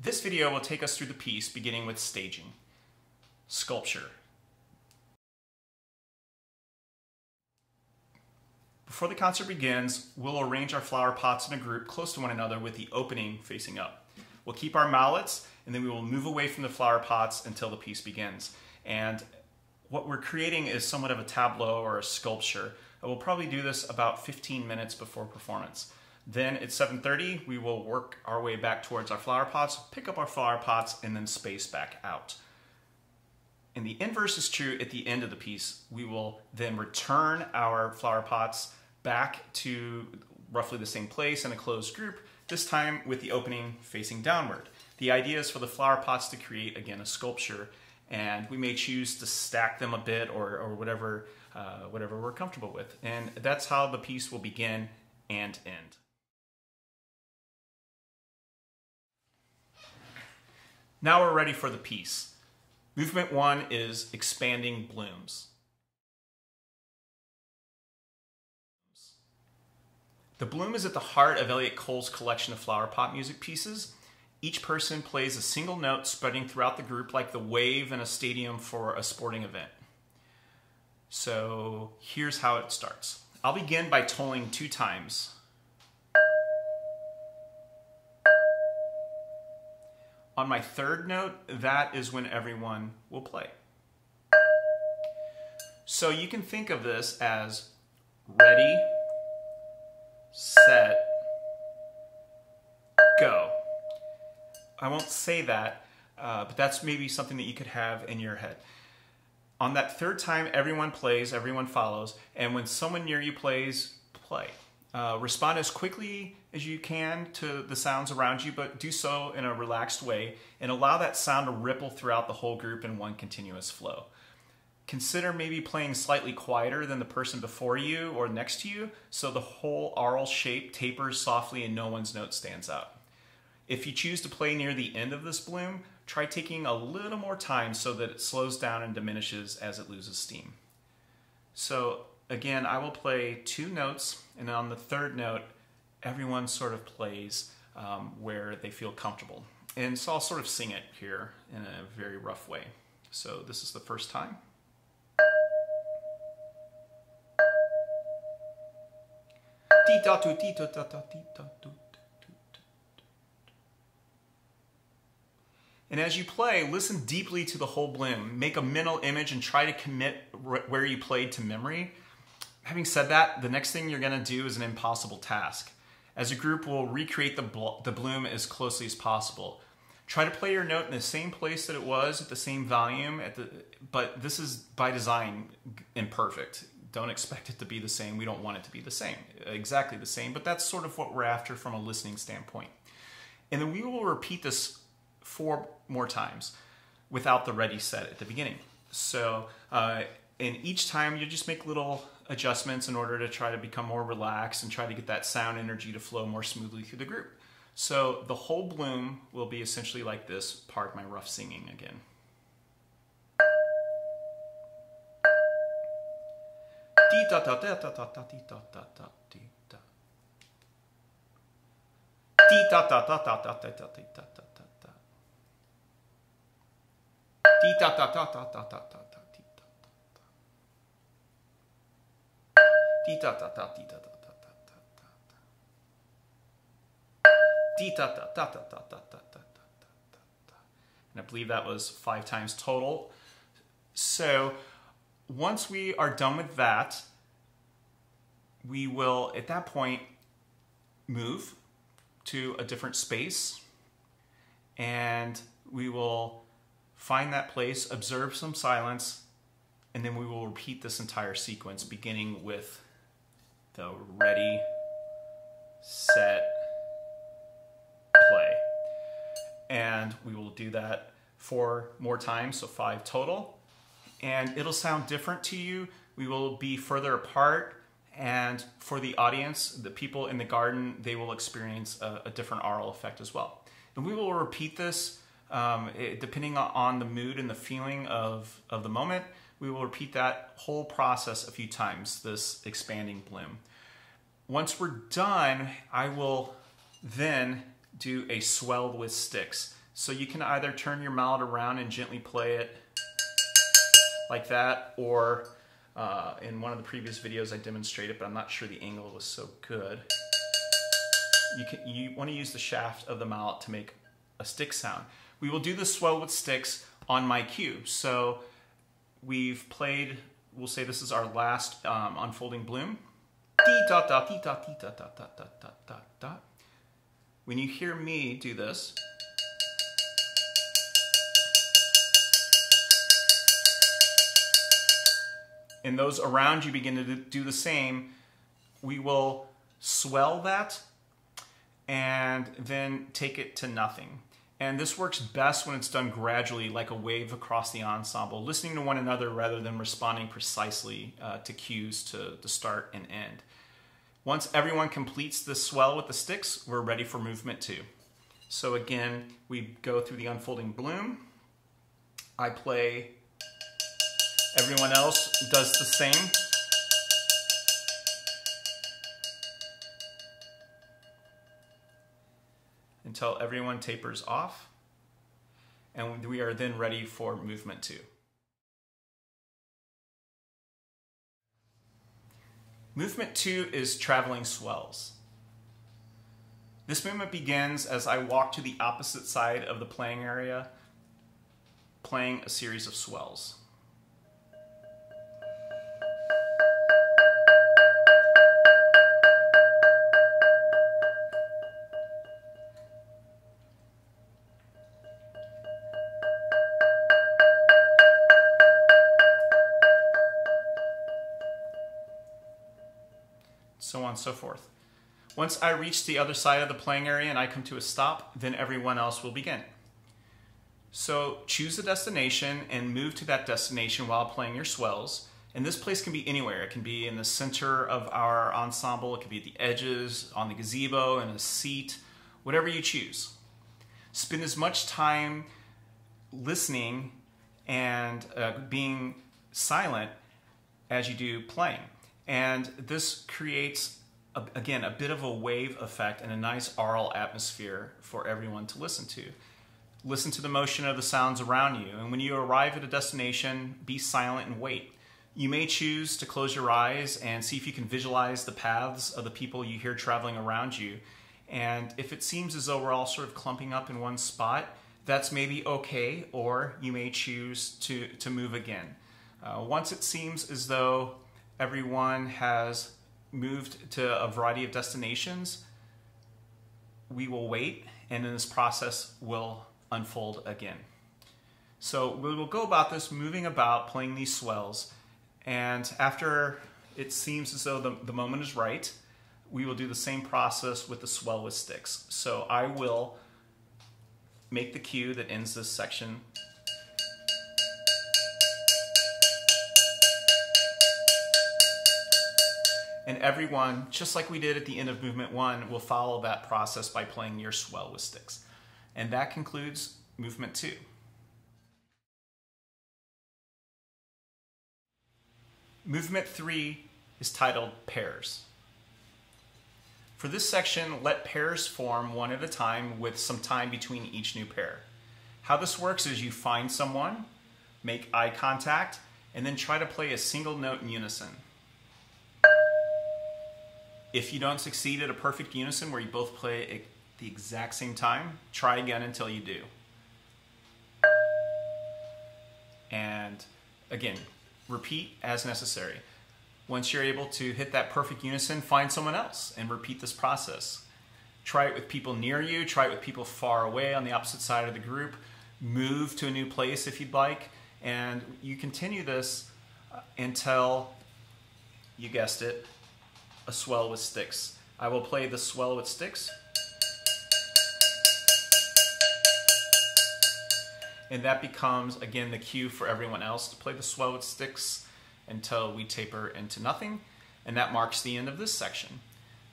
This video will take us through the piece beginning with staging. Sculpture. Before the concert begins, we'll arrange our flower pots in a group close to one another with the opening facing up. We'll keep our mallets and then we will move away from the flower pots until the piece begins. And what we're creating is somewhat of a tableau or a sculpture. We'll probably do this about 15 minutes before performance. Then at 7.30, we will work our way back towards our flower pots, pick up our flower pots, and then space back out. And the inverse is true at the end of the piece. We will then return our flower pots back to roughly the same place in a closed group, this time with the opening facing downward. The idea is for the flower pots to create, again, a sculpture, and we may choose to stack them a bit or, or whatever, uh, whatever we're comfortable with. And that's how the piece will begin and end. Now we're ready for the piece. Movement one is expanding blooms. The bloom is at the heart of Elliot Cole's collection of flower pot music pieces. Each person plays a single note spreading throughout the group like the wave in a stadium for a sporting event. So here's how it starts. I'll begin by tolling two times. On my third note, that is when everyone will play. So you can think of this as ready, set, go. I won't say that, uh, but that's maybe something that you could have in your head. On that third time, everyone plays, everyone follows, and when someone near you plays, play. Uh, respond as quickly as you can to the sounds around you, but do so in a relaxed way and allow that sound to ripple throughout the whole group in one continuous flow. Consider maybe playing slightly quieter than the person before you or next to you so the whole aural shape tapers softly and no one's note stands out. If you choose to play near the end of this bloom, try taking a little more time so that it slows down and diminishes as it loses steam. So again, I will play two notes, and on the third note, everyone sort of plays um, where they feel comfortable. And so I'll sort of sing it here in a very rough way. So this is the first time. And as you play, listen deeply to the whole bloom. Make a mental image and try to commit where you played to memory. Having said that, the next thing you're going to do is an impossible task. As a group, we'll recreate the, the bloom as closely as possible. Try to play your note in the same place that it was at the same volume, at the, but this is by design imperfect. Don't expect it to be the same. We don't want it to be the same, exactly the same, but that's sort of what we're after from a listening standpoint. And then we will repeat this four more times without the ready set at the beginning. So, uh, and each time you just make little adjustments in order to try to become more relaxed and try to get that sound energy to flow more smoothly through the group. So the whole bloom will be essentially like this, part my rough singing again. Da da dee da da da da da da da. Dee da da da da da da da da da da da. And I believe that was five times total. So once we are done with that, we will at that point move to a different space and we will Find that place, observe some silence, and then we will repeat this entire sequence beginning with the ready, set, play. And we will do that four more times, so five total. And it'll sound different to you. We will be further apart. And for the audience, the people in the garden, they will experience a, a different aural effect as well. And we will repeat this um, it, depending on the mood and the feeling of, of the moment, we will repeat that whole process a few times, this expanding bloom. Once we're done, I will then do a swell with sticks. So you can either turn your mallet around and gently play it like that, or uh, in one of the previous videos I demonstrated, but I'm not sure the angle was so good. You, can, you want to use the shaft of the mallet to make a stick sound. We will do the swell with sticks on my cue. So We've played, we'll say this is our last um, unfolding bloom. When you hear me do this, and those around you begin to do the same, we will swell that and then take it to nothing. And this works best when it's done gradually, like a wave across the ensemble, listening to one another rather than responding precisely uh, to cues to, to start and end. Once everyone completes the swell with the sticks, we're ready for movement two. So again, we go through the unfolding bloom. I play Everyone else does the same. Until everyone tapers off. And we are then ready for movement two. Movement two is traveling swells. This movement begins as I walk to the opposite side of the playing area, playing a series of swells. So forth. Once I reach the other side of the playing area and I come to a stop, then everyone else will begin. So choose a destination and move to that destination while playing your swells. And this place can be anywhere. It can be in the center of our ensemble, it can be at the edges, on the gazebo, in a seat, whatever you choose. Spend as much time listening and uh, being silent as you do playing. And this creates, a, again, a bit of a wave effect and a nice aural atmosphere for everyone to listen to. Listen to the motion of the sounds around you. And when you arrive at a destination, be silent and wait. You may choose to close your eyes and see if you can visualize the paths of the people you hear traveling around you. And if it seems as though we're all sort of clumping up in one spot, that's maybe okay, or you may choose to, to move again. Uh, once it seems as though everyone has moved to a variety of destinations, we will wait and then this process will unfold again. So we will go about this moving about, playing these swells, and after it seems as though the, the moment is right, we will do the same process with the swell with sticks. So I will make the cue that ends this section And everyone, just like we did at the end of movement one, will follow that process by playing your swell with sticks. And that concludes movement two. Movement three is titled pairs. For this section, let pairs form one at a time with some time between each new pair. How this works is you find someone, make eye contact, and then try to play a single note in unison. If you don't succeed at a perfect unison where you both play at the exact same time, try again until you do. And again, repeat as necessary. Once you're able to hit that perfect unison, find someone else and repeat this process. Try it with people near you, try it with people far away on the opposite side of the group. Move to a new place if you'd like, and you continue this uh, until you guessed it, a swell with sticks. I will play the swell with sticks. And that becomes, again, the cue for everyone else to play the swell with sticks until we taper into nothing. And that marks the end of this section.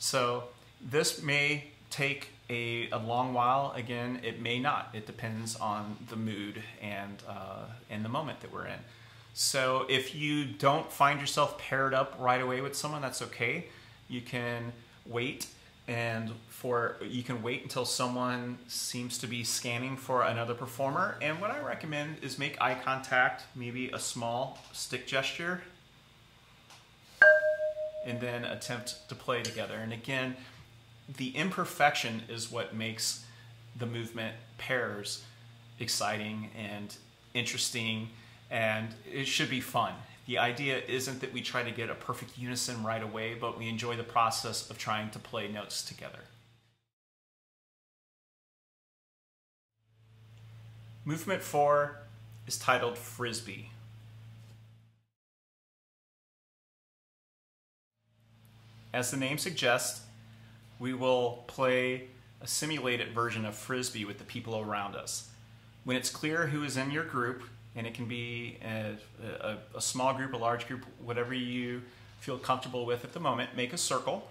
So this may take a, a long while. Again, it may not. It depends on the mood and, uh, and the moment that we're in. So if you don't find yourself paired up right away with someone, that's okay. You can wait and for you can wait until someone seems to be scanning for another performer. And what i recommend is make eye contact maybe a small stick gesture and then attempt to play together. And again the imperfection is what makes the movement pairs exciting and interesting and it should be fun the idea isn't that we try to get a perfect unison right away, but we enjoy the process of trying to play notes together. Movement 4 is titled Frisbee. As the name suggests, we will play a simulated version of Frisbee with the people around us. When it's clear who is in your group, and it can be a, a, a, small group, a large group, whatever you feel comfortable with at the moment. Make a circle.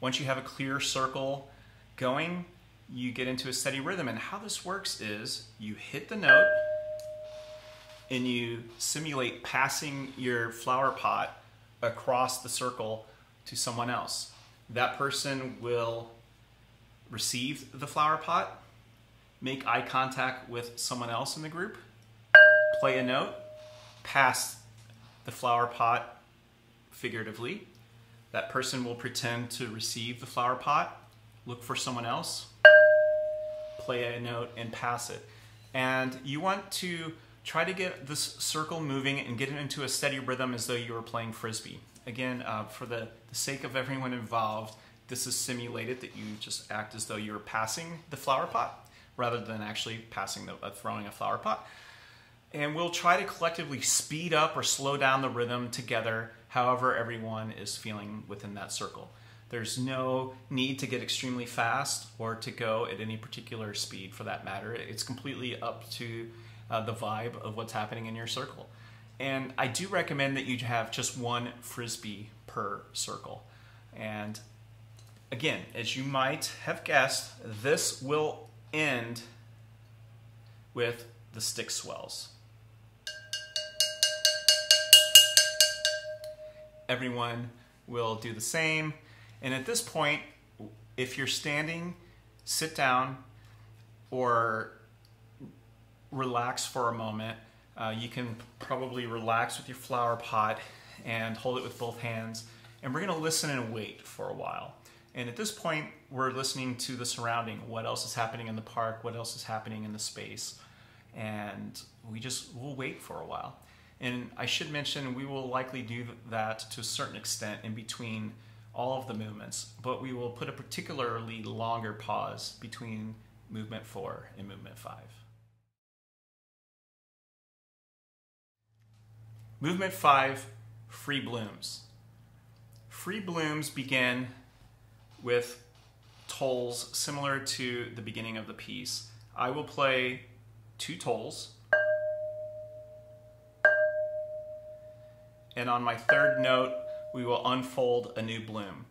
Once you have a clear circle going, you get into a steady rhythm. And how this works is you hit the note and you simulate passing your flower pot across the circle to someone else. That person will receive the flower pot, make eye contact with someone else in the group, play a note, pass the flower pot figuratively. That person will pretend to receive the flower pot, look for someone else, play a note, and pass it. And you want to try to get this circle moving and get it into a steady rhythm as though you were playing frisbee. Again, uh, for the, the sake of everyone involved, this is simulated that you just act as though you're passing the flower pot rather than actually passing the uh, throwing a flower pot and we'll try to collectively speed up or slow down the rhythm together, however everyone is feeling within that circle. There's no need to get extremely fast or to go at any particular speed for that matter. It's completely up to uh, the vibe of what's happening in your circle. And I do recommend that you have just one frisbee per circle. And again, as you might have guessed, this will end with the stick swells. Everyone will do the same. And at this point, if you're standing, sit down or relax for a moment. Uh, you can probably relax with your flower pot and hold it with both hands. And we're going to listen and wait for a while. And at this point, we're listening to the surrounding. What else is happening in the park? What else is happening in the space? And we just, we'll wait for a while. And I should mention we will likely do that to a certain extent in between all of the movements, but we will put a particularly longer pause between movement four and movement five. Movement five, free blooms. Free blooms begin with tolls similar to the beginning of the piece. I will play two tolls And on my third note, we will unfold a new bloom,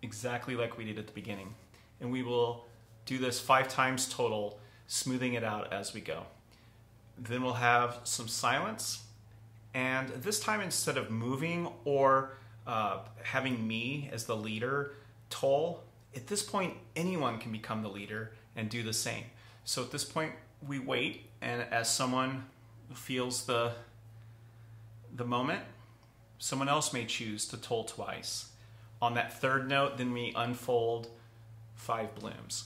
exactly like we did at the beginning. And we will do this five times total, smoothing it out as we go. Then we'll have some silence. And this time, instead of moving or uh, having me as the leader toll, at this point, anyone can become the leader and do the same. So at this point, we wait, and as someone feels the the moment, someone else may choose to toll twice. On that third note, then we unfold five blooms.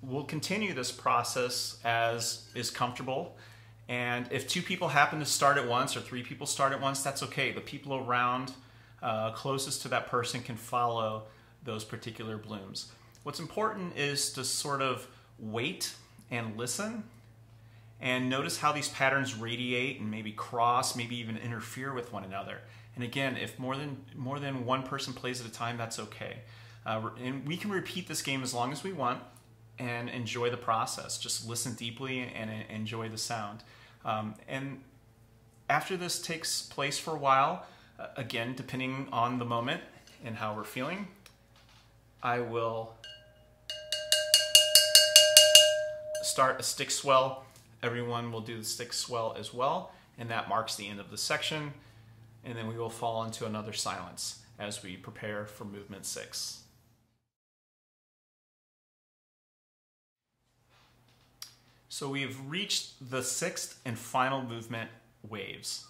We'll continue this process as is comfortable. And if two people happen to start at once or three people start at once, that's okay. The people around uh, closest to that person can follow those particular blooms. What's important is to sort of wait and listen and notice how these patterns radiate and maybe cross, maybe even interfere with one another. And again, if more than more than one person plays at a time, that's okay. Uh, and we can repeat this game as long as we want and enjoy the process. Just listen deeply and enjoy the sound. Um, and after this takes place for a while, uh, again, depending on the moment and how we're feeling, I will start a stick swell Everyone will do the stick swell as well, and that marks the end of the section. And then we will fall into another silence as we prepare for movement six. So we've reached the sixth and final movement, waves.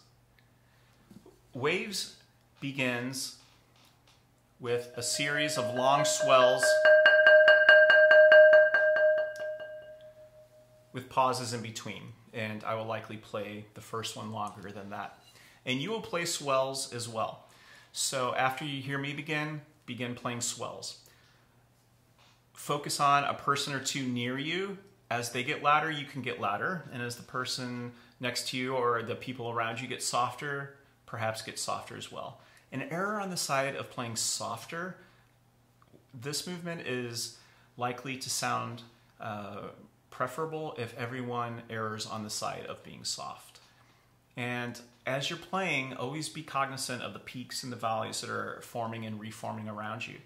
Waves begins with a series of long swells with pauses in between. And I will likely play the first one longer than that. And you will play swells as well. So after you hear me begin, begin playing swells. Focus on a person or two near you. As they get louder, you can get louder. And as the person next to you or the people around you get softer, perhaps get softer as well. An error on the side of playing softer, this movement is likely to sound uh, preferable if everyone errs on the side of being soft. And as you're playing, always be cognizant of the peaks and the valleys that are forming and reforming around you.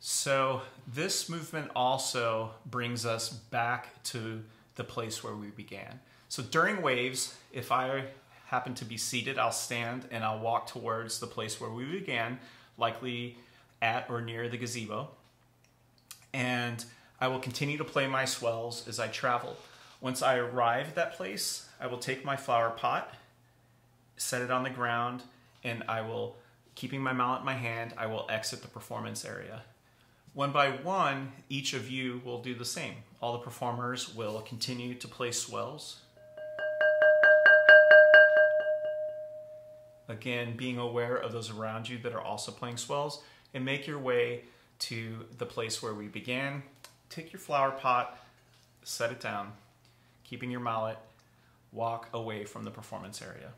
So, this movement also brings us back to the place where we began. So, during waves, if I happen to be seated, I'll stand and I'll walk towards the place where we began, likely at or near the gazebo. And I will continue to play my swells as I travel. Once I arrive at that place, I will take my flower pot, set it on the ground, and I will, keeping my mallet in my hand, I will exit the performance area. One by one, each of you will do the same. All the performers will continue to play swells. Again, being aware of those around you that are also playing swells, and make your way to the place where we began. Take your flower pot, set it down, keeping your mallet, walk away from the performance area.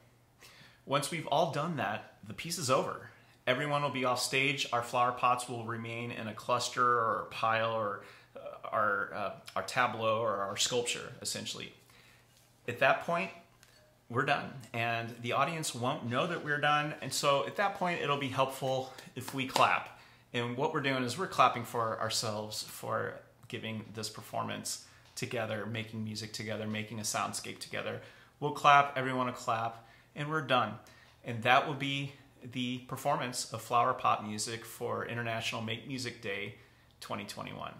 Once we've all done that, the piece is over everyone will be off stage. Our flower pots will remain in a cluster or a pile or uh, our, uh, our tableau or our sculpture, essentially. At that point, we're done. And the audience won't know that we're done. And so at that point, it'll be helpful if we clap. And what we're doing is we're clapping for ourselves for giving this performance together, making music together, making a soundscape together. We'll clap, everyone will clap, and we're done. And that will be the performance of flower pot music for International Make Music Day 2021.